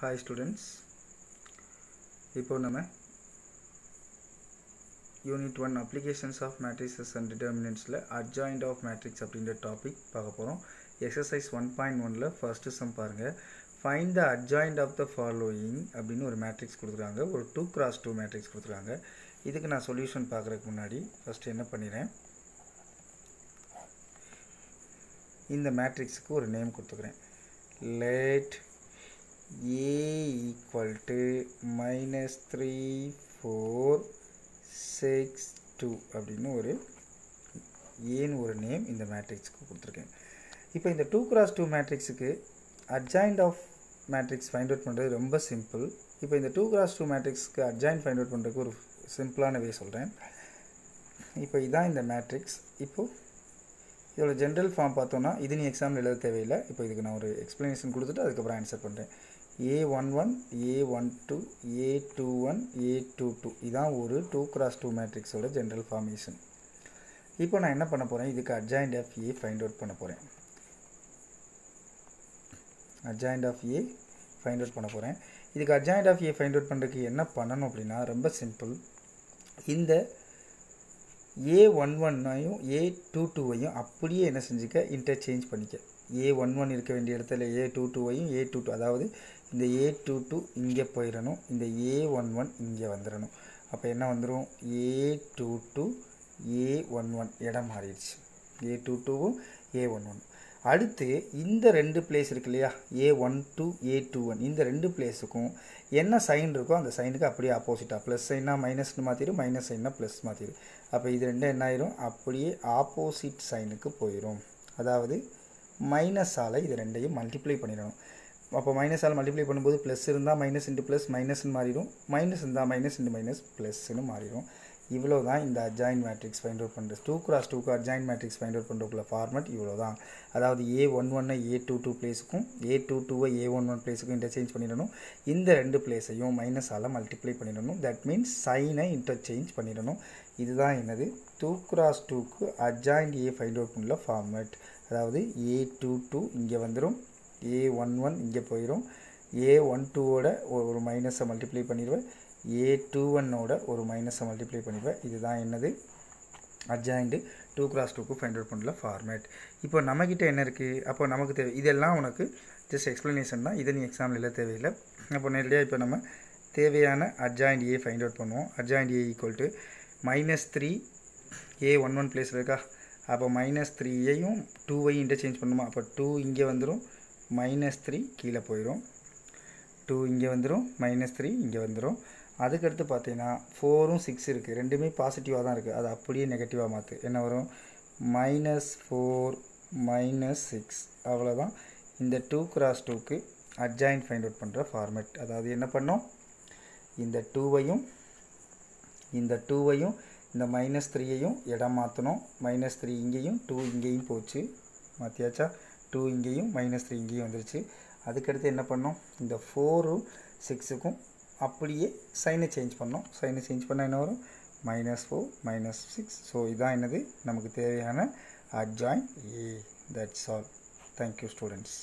Hi students இப்போ நம்ம unit one applications of matrices and டிட்டர்மினன்ட்ஸில் adjoint of matrix அப்படின்ற topic பார்க்க போகிறோம் எக்ஸசைஸ் ஒன் பாயிண்ட் ஒனில் ஃபஸ்ட்டு சம் பாருங்கள் find the adjoint of the following அப்படின்னு ஒரு மேட்ரிக்ஸ் கொடுத்துருக்காங்க ஒரு டூ கிராஸ் டூ மேட்ரிக்ஸ் கொடுத்துருக்காங்க இதுக்கு நான் சொல்யூஷன் பார்க்குறதுக்கு முன்னாடி ஃபஸ்ட்டு என்ன பண்ணிடுறேன்? இந்த மேட்ரிக்ஸுக்கு ஒரு நேம் கொடுத்துக்கிறேன். Let a equal to minus 3 4 6 2 அப்படின்னு ஒரு ஏன்னு ஒரு நேம் இந்த மேட்ரிக்ஸுக்கு கொடுத்துருக்கேன். இப்போ இந்த டூ கிராஸ் டூ மேட்ரிக்ஸுக்கு adjoint of matrix find out பண்ணுறது ரொம்ப சிம்பிள் இப்போ இந்த டூ கிராஸ் டூ மேட்ரிக்ஸ்க்கு அட்ஜாயிண்ட் ஃபைண்ட் அவுட் பண்ணுறதுக்கு ஒரு சிம்பிளான வே சொல்கிறேன் இப்போ இதான் இந்த மேட்ரிக்ஸ் இப்போது இதோட ஜென்ரல் ஃபார்ம் பார்த்தோன்னா இது நீ எக்ஸாமில் எழுத தேவையில்லை. இப்போ இதுக்கு நான் ஒரு எக்ஸ்ப்ளனேஷன் கொடுத்துட்டு அதுக்கப்புறம் ஆன்சர் பண்ணுறேன் A one one A one two A two one A two two இதான் ஒரு டூ கிராஸ் டூ மேட்ரிக்ஸோட ஜென்ரல் ஃபார்மேஷன் இப்போ நான் என்ன பண்ண போகிறேன் இதுக்கு adjoint of A find out பண்ண போகிறேன் adjoint of A find out பண்ண போகிறேன் இதுக்கு adjoint of A find out பண்ணுறதுக்கு என்ன பண்ணணும் அப்படின்னா ரொம்ப சிம்பிள் இந்த ஏ ஒன் ஒன்னையும் ஏ டூ டூவையும் அப்படியே என்ன செஞ்சுக்க இன்டர்சேஞ்ச் பண்ணிக்க. ஏ ஒன் ஒன் இருக்க வேண்டிய இடத்துல ஏ டூ டூவையும் ஏ டூ டூ அதாவது இந்த ஏ டூ டூ இங்கே போயிடணும் இந்த ஏ ஒன் ஒன் இங்கே வந்துடணும் அப்போ என்ன வந்துடும் A two two A one one இடம் மாறிடுச்சு. ஏ டூ டூவும் ஏ ஒன் ஒன் அடுத்து இந்த ரெண்டு பிளேஸ் இருக்கு இல்லையா? A one two A two one இந்த ரெண்டு பிளேஸுக்கும் என்ன சைன் இருக்கோ அந்த சைனுக்கு அப்படியே ஆப்போசிட்டாக ப்ளஸ் சைனா மைனஸ்னு மாற்றிடும் மைனஸ் சைனா ப்ளஸ் மாற்றிடும் அப்போ இது ரெண்டும் என்ன ஆயிரும்? அப்படியே ஆப்போசிட் சைனுக்கு போயிடும் அதாவது மைனஸால் இது ரெண்டையும் மல்டிப்ளை பண்ணிடணும். அப்போ மைனஸால் மல்டிப்ளை பண்ணும்போது ப்ளஸ் இருந்தால் மைனஸ் இன்ட்டு ப்ளஸ் மைனஸ்னு மாறிடும். மைனஸ் இருந்தால் மைனஸ் இன்ட்டு மைனஸ் ப்ளஸ்ன்னு மாறிடும். இவ்வளோ தான் இந்த அஜாயின் மேட்ரிக்ஸ் ஃபைண்ட் அவுட் பண்ணுறது டூ கிராஸ் டூக்கு அஜாயின் மேட்ரிக்ஸ் ஃபைண்ட் அவுட் பண்ணுறதுக்குள்ள ஃபார்மெட் இவ்வளோ தான் அதாவது ஏ ஒன் ஒன்னை ஏ டூ டூ பிளேஸுக்கும் ஏ டூ டூவை ஏ ஒன் ஒன் பிளேஸுக்கும் இன்டர்சேஞ்ச் பண்ணிடணும். இந்த ரெண்டு பிளேஸையும் மைனஸால் மல்டிப்ளை பண்ணிடணும். தட் மீன்ஸ் சைனை இன்டர்சேஞ்ச் பண்ணிடணும். இதுதான் என்னது? டூ கிராஸ் டூக்கு அஜாயின் ஏ ஃபைண்ட் அவுட் பண்ணல ஃபார்மேட் அதாவது ஏ டூ டூ இங்கே வந்துடும் ஏ ஒன் ஒன் இங்கே போயிடும் ஏ ஒன் டூவோட ஒரு மைனஸை மல்டிப்ளை பண்ணிடுவேன். ஏ டூ ஒன்னோட ஒரு மைனஸை மல்டிப்ளை பண்ணிப்பேன். இதுதான் என்னது? அட்ஜாயிண்ட்டு டூ கிராஸ் டூக்கு ஃபைண்ட் அவுட் பண்ணல ஃபார்மேட் இப்போ நம்மக்கிட்ட என்ன இருக்குது அப்போ நமக்கு தேவை இதெல்லாம் உனக்கு ஜஸ்ட் எக்ஸ்ப்ளனேஷன் தான். இதை நீ எக்ஸாமில் இல்லை தேவையில்லை. அப்போ நேரடியாக இப்போ நம்ம தேவையான அட்ஜாயிண்ட் ஏ ஃபைண்ட் அவுட் பண்ணுவோம். Adjoint A equal to minus three A one one place இருக்கா? அப்போ மைனஸ் த்ரீயையும் டூவையும் இன்டர்சேஞ்ச் பண்ணுமா? அப்போ டூ இங்கே வந்துடும் மைனஸ் த்ரீ கீழே போயிடும் டூ இங்கே வந்துடும் மைனஸ் த்ரீ இங்கே வந்துடும் அதுக்கடுத்து பார்த்தீங்கன்னா ஃபோரும் சிக்ஸ் இருக்குது ரெண்டுமே பாசிட்டிவாக தான் இருக்குது அது அப்படியே நெகட்டிவாக மாற்று என்ன வரும்? மைனஸ் ஃபோர் மைனஸ் சிக்ஸ் அவ்வளோதான் இந்த டூ கிராஸ் டூக்கு அட்ஜாயின் ஃபைண்ட் அவுட் பண்ணுற ஃபார்மேட் அதாவது என்ன பண்ணோம்? இந்த டூவையும் இந்த டூவையும் இந்த மைனஸ் த்ரீயையும் இடம் மாற்றணும் மைனஸ் த்ரீ இங்கேயும் டூ இங்கேயும் போச்சு. மாற்றியாச்சா டூ இங்கேயும் மைனஸ் த்ரீ இங்கேயும் வந்துருச்சு. அதுக்கடுத்து என்ன பண்ணோம்? இந்த ஃபோரும் சிக்ஸுக்கும் அப்படியே சைனை சேஞ்ச் பண்ணோம். சைனை சேஞ்ச் பண்ணால் என்ன வரும்? Minus four minus six so இதான் என்னது? நமக்கு தேவையான adjoint A that's all thank you students